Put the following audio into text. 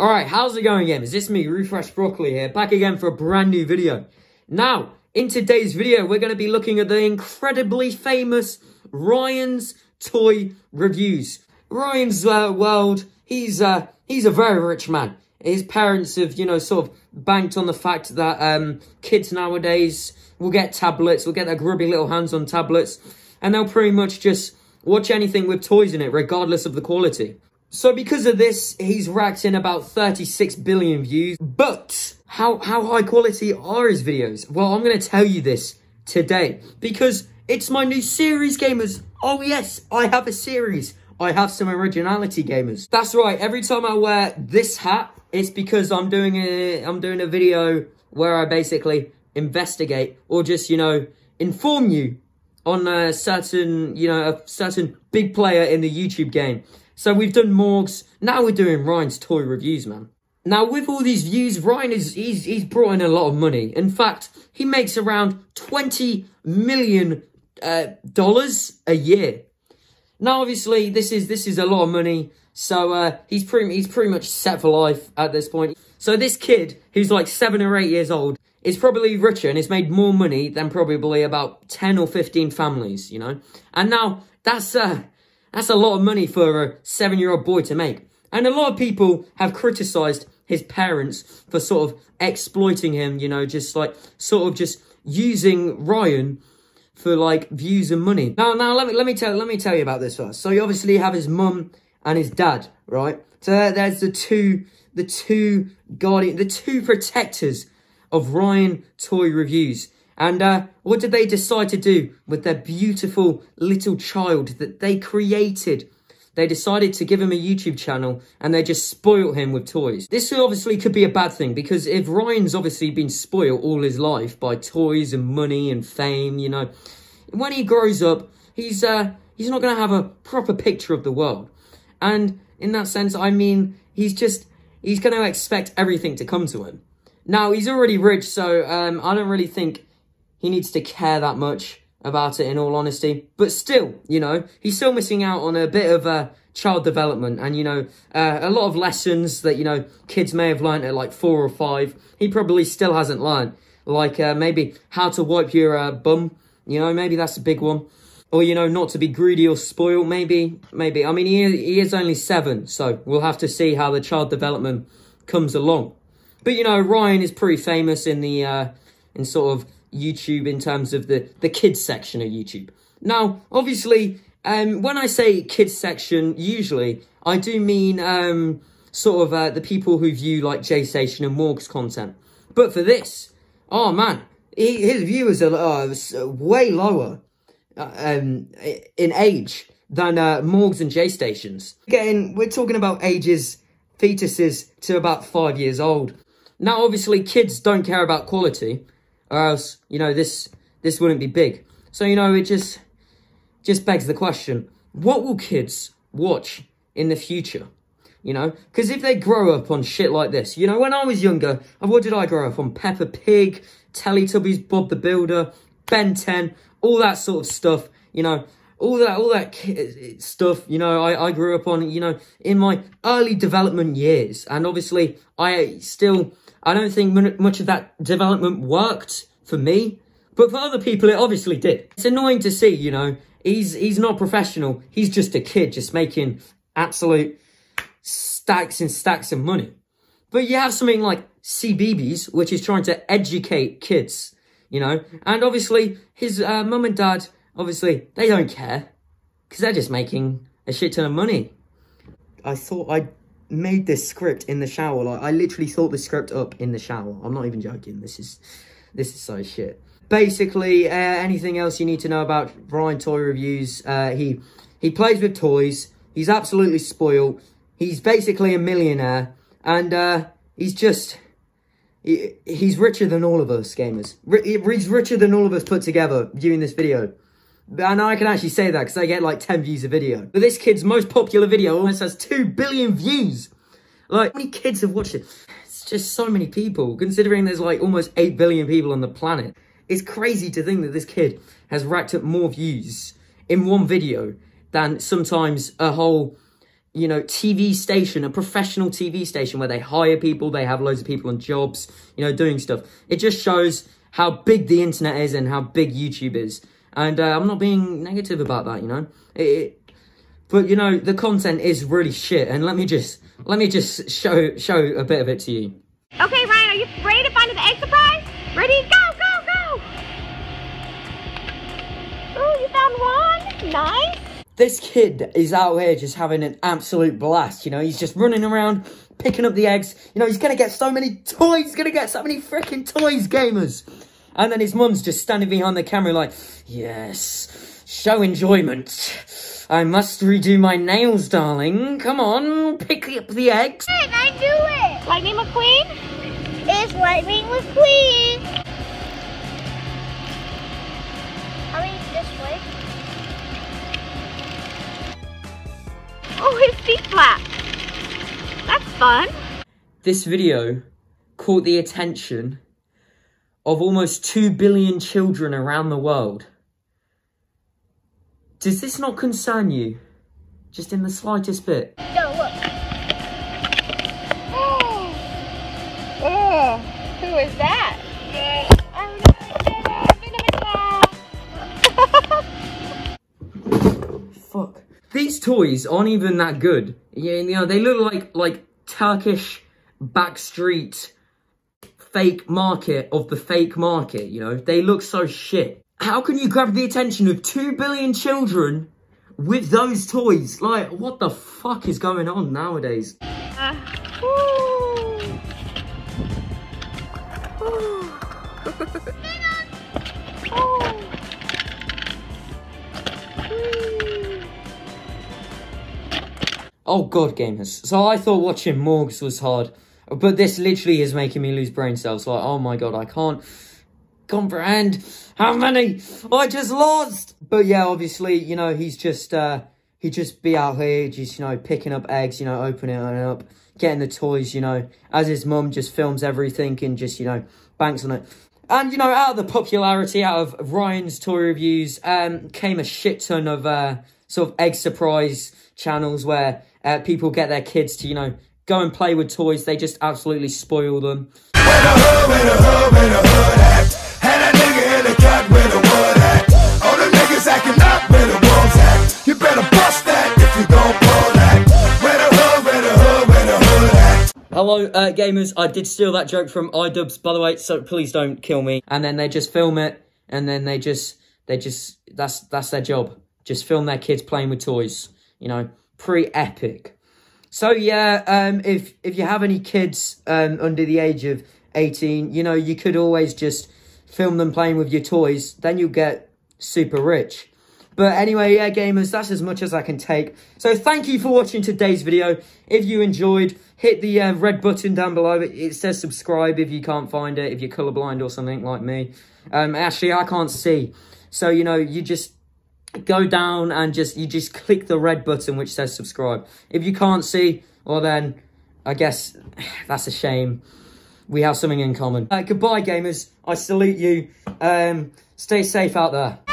Alright, how's it going gamers? It's me, Refresh Broccoli here, back again for a brand new video. Now, in today's video, we're going to be looking at the incredibly famous Ryan's Toy Reviews. Ryan's uh, world, he's, uh, he's a very rich man. His parents have, you know, sort of banked on the fact that um, kids nowadays will get tablets, will get their grubby little hands on tablets, and they'll pretty much just watch anything with toys in it, regardless of the quality. So because of this, he's racked in about 36 billion views. But how, how high quality are his videos? Well, I'm going to tell you this today because it's my new series, gamers. Oh yes, I have a series. I have some originality, gamers. That's right. Every time I wear this hat, it's because I'm doing a, I'm doing a video where I basically investigate or just, you know, inform you on a certain, you know, a certain big player in the YouTube game. So we've done Morgz. Now we're doing Ryan's toy reviews, man. Now, with all these views, Ryan is he's, he's brought in a lot of money. In fact, he makes around 20 million uh, dollars a year. Now, obviously, this is this is a lot of money. So uh, he's pretty he's pretty much set for life at this point. So this kid, who's like seven or eight years old, is probably richer and has made more money than probably about 10 or 15 families, you know? And now, that's, uh, that's a lot of money for a seven-year-old boy to make. And a lot of people have criticised his parents for sort of exploiting him, you know, just like, sort of just using Ryan for like views and money. Now, now let me let me tell let me tell you about this first. So you obviously have his mum and his dad, right? So there's the two the two guardian the two protectors of Ryan Toy Reviews. And uh, what did they decide to do with their beautiful little child that they created? They decided to give him a YouTube channel and they just spoiled him with toys. This obviously could be a bad thing because if Ryan's obviously been spoiled all his life by toys and money and fame, you know, when he grows up, he's uh, he's not going to have a proper picture of the world. And in that sense, I mean, he's just, he's going to expect everything to come to him. Now, he's already rich, so um, I don't really think he needs to care that much about it, in all honesty. But still, you know, he's still missing out on a bit of uh, child development and, you know, uh, a lot of lessons that, you know, kids may have learned at like four or five. He probably still hasn't learned. Like uh, maybe how to wipe your uh, bum, you know, maybe that's a big one. Or, you know, not to be greedy or spoil, maybe, maybe. I mean, he, he is only seven, so we'll have to see how the child development comes along. But you know, Ryan is pretty famous in the uh, in sort of YouTube in terms of the the kids section of YouTube. Now, obviously, um, when I say kids section, usually I do mean um, sort of uh, the people who view like J Station and Morg's content. But for this, oh man, he, his viewers are uh, way lower uh, um, in age than uh, Morgz and J Stations. Again, we're talking about ages fetuses to about five years old. Now, obviously, kids don't care about quality, or else, you know, this this wouldn't be big. So, you know, it just just begs the question, what will kids watch in the future? You know, because if they grow up on shit like this, you know, when I was younger, what did I grow up on? Peppa Pig, Teletubbies, Bob the Builder, Ben 10, all that sort of stuff, you know, all that all that stuff you know I, I grew up on you know in my early development years and obviously i still I don't think much of that development worked for me, but for other people, it obviously did. It's annoying to see, you know, he's he's not professional. He's just a kid, just making absolute stacks and stacks of money. But you have something like CBeebies, which is trying to educate kids, you know, and obviously his uh, mum and dad, obviously, they don't care because they're just making a shit ton of money. I thought I'd made this script in the shower. Like, I literally thought the script up in the shower. I'm not even joking. This is, this is so shit. Basically, uh, anything else you need to know about Ryan Toy Reviews, uh, he, he plays with toys. He's absolutely spoiled. He's basically a millionaire. And, uh, he's just... He, he's richer than all of us, gamers. He's richer than all of us put together viewing this video. And I can actually say that because I get like 10 views a video. But this kid's most popular video almost has 2 billion views. Like, how many kids have watched it? It's just so many people, considering there's like almost 8 billion people on the planet. It's crazy to think that this kid has racked up more views in one video than sometimes a whole, you know, TV station, a professional TV station where they hire people, they have loads of people on jobs, you know, doing stuff. It just shows how big the internet is and how big YouTube is. And uh, I'm not being negative about that, you know. It, it, but you know, the content is really shit. And let me just let me just show show a bit of it to you. Okay, Ryan, are you ready to find the egg surprise? Ready? Go, go, go! Oh, you found one. Nice. This kid is out here just having an absolute blast, you know. He's just running around, picking up the eggs. You know, he's to get so many toys. He's to get so many freaking toys, gamers. And then his mum's just standing behind the camera like, yes, show enjoyment. I must redo my nails, darling. Come on, pick up the eggs. I do it. Lightning McQueen? It's Lightning McQueen. Hurry this way. Oh, his feet flap. That's fun. This video caught the attention of almost 2 billion children around the world. Does this not concern you? Just in the slightest bit? Look. Oh, who is that? Fuck. These toys aren't even that good. Yeah, you know, they look like like Turkish backstreet fake market of the fake market, you know? They look so shit. How can you grab the attention of 2 billion children with those toys? Like, what the fuck is going on nowadays? Uh, oh. Oh god, gamers. So I thought watching Morgz was hard, but this literally is making me lose brain cells. Like, oh my god, I can't comprehend how many I just lost. But yeah, obviously, you know, he's just, uh, he'd just be out here, just, you know, picking up eggs, you know, opening it up, getting the toys, you know, as his mum just films everything and just, you know, banks on it. And, you know, out of the popularity, out of Ryan's toy reviews, um, came a shit ton of, uh, sort of egg surprise channels where uh, people get their kids to, you know, go and play with toys. They just absolutely spoil them. Hello, uh, gamers. I did steal that joke from iDubbbz, by the way, so please don't kill me. And then they just film it, and then they just, they just, that's that's their job. Just film their kids playing with toys. You know, pretty epic. So yeah, um, if if you have any kids um, under the age of 18, you know, you could always just film them playing with your toys. Then you'll get super rich. But anyway, yeah, gamers, that's as much as I can take. So thank you for watching today's video. If you enjoyed, hit the uh, red button down below. It, it, says subscribe if you can't find it, if you're colorblind or something like me. Um, actually, I can't see. So, you know, you just go down and just you just click the red button which says subscribe. If you can't see, well then, I guess that's a shame. We have something in common. Uh, goodbye, gamers. I salute you. Um, stay safe out there.